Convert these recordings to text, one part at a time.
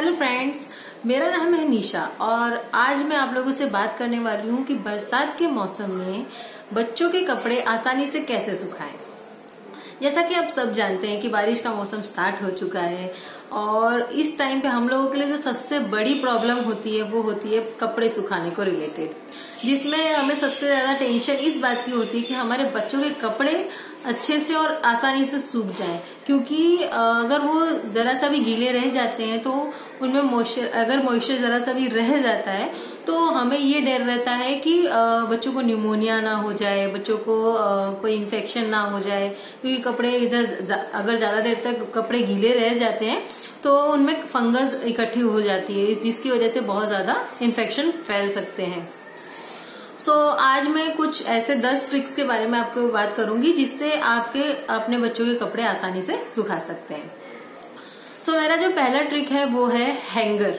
Hello friends मेरा नाम है निशा और आज मैं आप लोगों से बात करने वाली हूँ कि बरसात के मौसम में बच्चों के कपड़े आसानी से कैसे सुखाएँ। जैसा कि आप सब जानते हैं कि बारिश का मौसम स्टार्ट हो चुका है और इस टाइम पे हम लोगों के लिए जो सबसे बड़ी प्रॉब्लम होती है, वो होती है कपड़े सुखाने को रिलेटेड जिसमें हमें सबसे ज़्यादा टेंशन इस बात की होती है कि हमारे बच्चों के कपड़े अच्छे से और आसानी से सूख जाए। क्योंकि अगर वो जरा सा भी गीले रह जाते हैं तो उनमें मॉइस्चर अगर मॉइस्चर जरा सा भी रह जाता है तो हमें ये डर रहता है कि बच्चों को न्यूमोनिया ना हो जाए बच्चों को कोई इन्फेक्शन ना हो जाए क्योंकि कपड़े इधर अगर ज़्यादा देर तक कपड़े गीले रह जाते हैं तो उनमें फंगस इकट्ठी हो जाती है जिसकी वजह से बहुत ज़्यादा इन्फेक्शन फैल सकते हैं। सो so, आज मैं कुछ ऐसे दस ट्रिक्स के बारे में आपको बात करूँगी जिससे आपके अपने बच्चों के कपड़े आसानी से सुखा सकते हैं। सो so, मेरा जो पहला ट्रिक है वो है हैंगर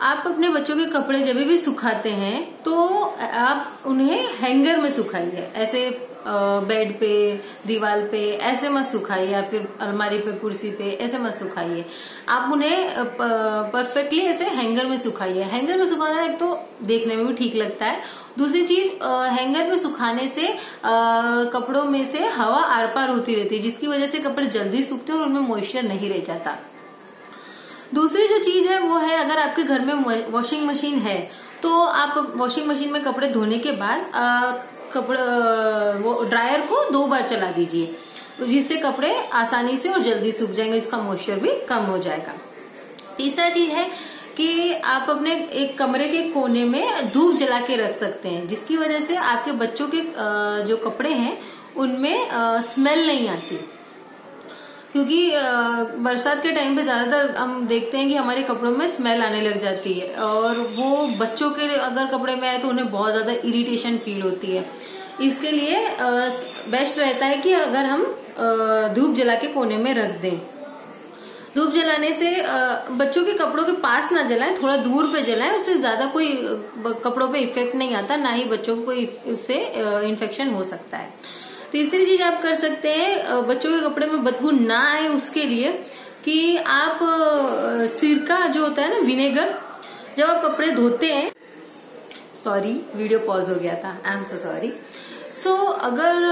आप अपने बच्चों के कपड़े जब भी सुखाते हैं तो आप उन्हें हैंगर में सुखाइए। ऐसे बेड पे दीवार पे ऐसे मत सुखाइए या फिर अलमारी पे कुर्सी पे ऐसे मत सुखाइए। आप उन्हें परफेक्टली ऐसे हैंगर में सुखाइए। हैंगर में सुखाना एक तो देखने में भी ठीक लगता है। दूसरी चीज़ हैंगर में सुखाने से आ, कपड़ों में से हवा आर पार होती रहती है जिसकी वजह से कपड़े जल्दी सूखते हैं और उनमें मॉइस्चर नहीं रह जाता। दूसरी जो चीज़ है वो है, अगर आपके घर में वॉशिंग मशीन है तो आप वॉशिंग मशीन में कपड़े धोने के बाद कपड़े वो ड्रायर को दो बार चला दीजिए, जिससे कपड़े आसानी से और जल्दी सूख जाएँगे, इसका मॉइस्चर भी कम हो जाएगा। तीसरा चीज़ है कि आप अपने एक कमरे के कोने में धूप जला के रख सकते हैं, जिसकी वजह से आपके बच्चों के जो कपड़े हैं, उनमें स्मेल नहीं आती। क्योंकि बरसात के टाइम पे ज़्यादातर हम देखते हैं कि हमारे कपड़ों में स्मेल आने लग जाती है। और वो बच्चों के अगर कपड़े में आए तो उन्हें बहुत ज़्यादा इरिटेशन फील होती है। इसके लिए बेस्ट रहता है कि अगर हम धूप जला के कोने में रख दें। धूप जलाने से बच्चों के कपड़ों के पास ना जलाएँ, थोड़ा दूर पे जलाएँ, उससे ज़्यादा कोई कपड़ों पे इफ़ेक्ट नहीं आता, ना ही बच्चों को कोई उससे इन्फेक्शन हो सकता है। तीसरी चीज़ आप कर सकते हैं बच्चों के कपड़े में बदबू ना आए उसके लिए कि आप सिरका जो होता है ना, विनेगर, जब आप कपड़े धोते हैं। सॉरी वीडियो पॉज हो गया था। I am so sorry so अगर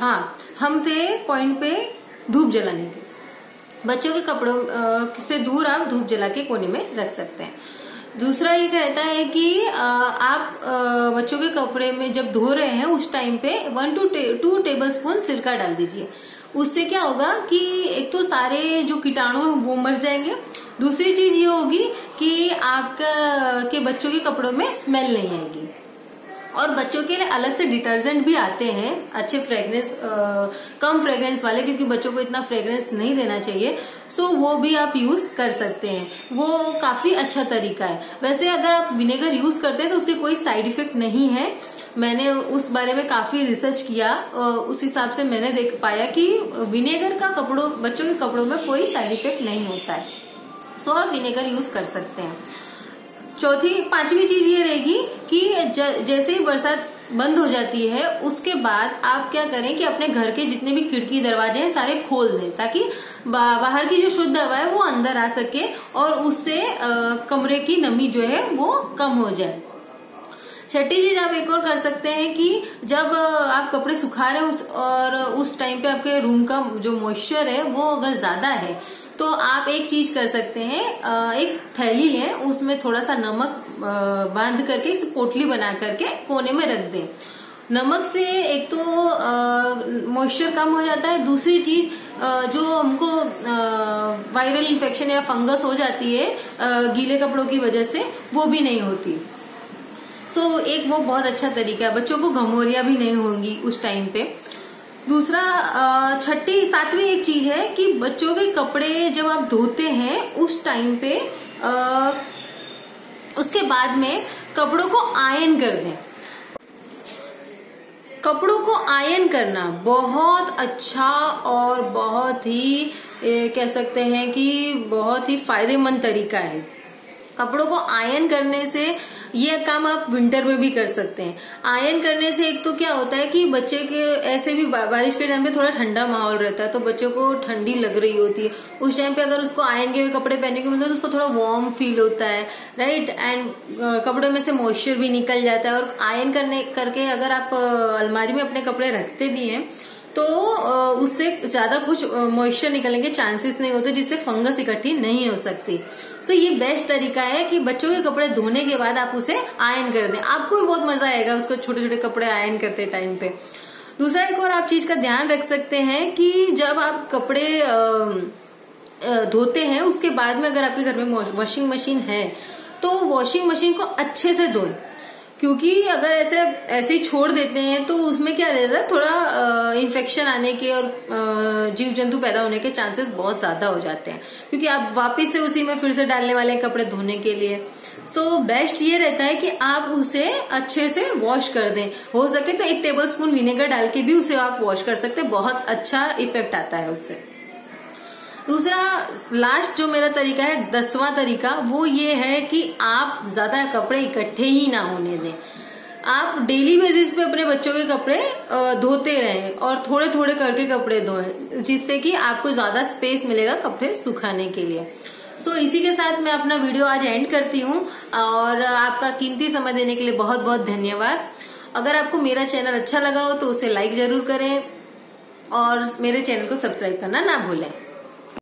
हाँ हम थे पॉइंट पे धूप जलाने के। बच्चों के कपड़ों से दूर आप धूप जला के कोने में रख सकते हैं। दूसरा ये रहता है कि आप बच्चों के कपड़े में जब धो रहे हैं, उस टाइम पे one two two tablespoon सिरका डाल दीजिए। उससे क्या होगा कि एक तो सारे जो कीटाणु वो मर जाएँगे। दूसरी चीज़ ये होगी कि आपका के बच्चों के कपड़ों में स्मेल नहीं आएगी। और बच्चों के लिए अलग से डिटर्जेंट भी आते हैं अच्छे फ्रेग्रेंस कम फ्रेग्रेंस वाले क्योंकि बच्चों को इतना फ्रेग्रेंस नहीं देना चाहिए। सो so, वो भी आप यूज़ कर सकते हैं। वो काफ़ी अच्छा तरीका है। वैसे अगर आप विनेगर यूज़ करते हैं तो उसके कोई साइड इफ़ेक्ट नहीं है। मैंने उस बारे में काफ़ी रिसर्च किया उस हिसाब से मैंने देख पाया कि विनेगर का कपड़ों बच्चों के कपड़ों में कोई साइड इफ़ेक्ट नहीं होता है। सो so, आप विनेगर यूज़ कर सकते हैं। चौथी पांचवी चीज़ ये रहेगी कि ज, जैसे ही बरसात बंद हो जाती है उसके बाद आप क्या करें कि अपने घर के जितने भी खिड़की दरवाजे हैं सारे खोल दें ताकि बाहर की जो शुद्ध हवा है वो अंदर आ सके और उससे कमरे की नमी जो है वो कम हो जाए। छठी चीज़ आप एक और कर सकते हैं कि जब आप कपड़े सुखा रहे हैं उस और उस टाइम पे आपके रूम का जो मॉइस्चर है वो अगर ज़्यादा है तो आप एक चीज़ कर सकते हैं एक थैली लें उसमें थोड़ा सा नमक बाँध करके इसे पोटली बना करके कोने में रख दें। नमक से एक तो मॉइस्चर कम हो जाता है। दूसरी चीज़ जो हमको वायरल इन्फेक्शन या फंगस हो जाती है गीले कपड़ों की वजह से वो भी नहीं होती। सो so, एक वो बहुत अच्छा तरीका है। बच्चों को घमोरिया भी नहीं होंगी उस टाइम पे। दूसरा छठी सातवीं एक चीज़ है कि बच्चों के कपड़े जब आप धोते हैं उस टाइम पे आ, उसके बाद में कपड़ों को आयन कर दें। कपड़ों को आयन करना बहुत अच्छा और बहुत ही कह सकते हैं कि बहुत ही फ़ायदेमंद तरीका है। कपड़ों को आयन करने से ये काम आप विंटर में भी कर सकते हैं। आयन करने से एक तो क्या होता है कि बच्चे के ऐसे भी बारिश के टाइम पे थोड़ा ठंडा माहौल रहता है तो बच्चों को ठंडी लग रही होती है। उस टाइम पे अगर उसको आयन के हुए कपड़े पहनने को मिलते तो उसको थोड़ा वार्म फील होता है राइट एंड कपड़ों में से मॉइस्चर भी निकल जाता है। और आयन करने, करके अगर आप अलमारी में अपने कपड़े रखते भी हैं तो उससे ज़्यादा कुछ मॉइस्चर निकलने के चांसेस नहीं होते जिससे फंगस इकट्ठी नहीं हो सकती। सो so, ये बेस्ट तरीका है कि बच्चों के कपड़े धोने के बाद आप उसे आयन कर दें। आपको भी बहुत मज़ा आएगा उसको छोटे छोटे कपड़े आयन करते टाइम पे। दूसरा एक और आप चीज़ का ध्यान रख सकते हैं कि जब आप कपड़े धोते हैं उसके बाद में अगर आपके घर में वॉशिंग मशीन है तो वॉशिंग मशीन को अच्छे से धोएँ। क्योंकि अगर ऐसे ऐसे ही छोड़ देते हैं तो उसमें क्या रहता है थोड़ा इन्फेक्शन आने के और जीव जंतु पैदा होने के चांसेस बहुत ज़्यादा हो जाते हैं। क्योंकि आप वापस से उसी में फिर से डालने वाले हैं कपड़े धोने के लिए। सो so, बेस्ट ये रहता है कि आप उसे अच्छे से वॉश कर दें। हो सके तो एक टेबल स्पून विनेगर डाल के भी उसे आप वॉश कर सकते हैं। बहुत अच्छा इफ़ेक्ट आता है उससे। दूसरा लास्ट जो मेरा तरीका है दसवां तरीका वो ये है कि आप ज़्यादा कपड़े इकट्ठे ही ना होने दें। आप डेली बेसिस पे अपने बच्चों के कपड़े धोते रहें और थोड़े थोड़े करके कपड़े धोएँ जिससे कि आपको ज़्यादा स्पेस मिलेगा कपड़े सुखाने के लिए। सो so, इसी के साथ मैं अपना वीडियो आज एंड करती हूँ और आपका कीमती समय देने के लिए बहुत बहुत धन्यवाद। अगर आपको मेरा चैनल अच्छा लगा हो तो उसे लाइक ज़रूर करें और मेरे चैनल को सब्सक्राइब करना ना भूलें।